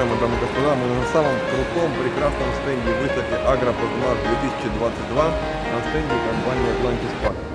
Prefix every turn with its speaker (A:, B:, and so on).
A: уважаемые дамы и господа, мы на самом крутом, прекрасном стенде выставки Агропозмар 2022 на стенде компании Atlantis Park.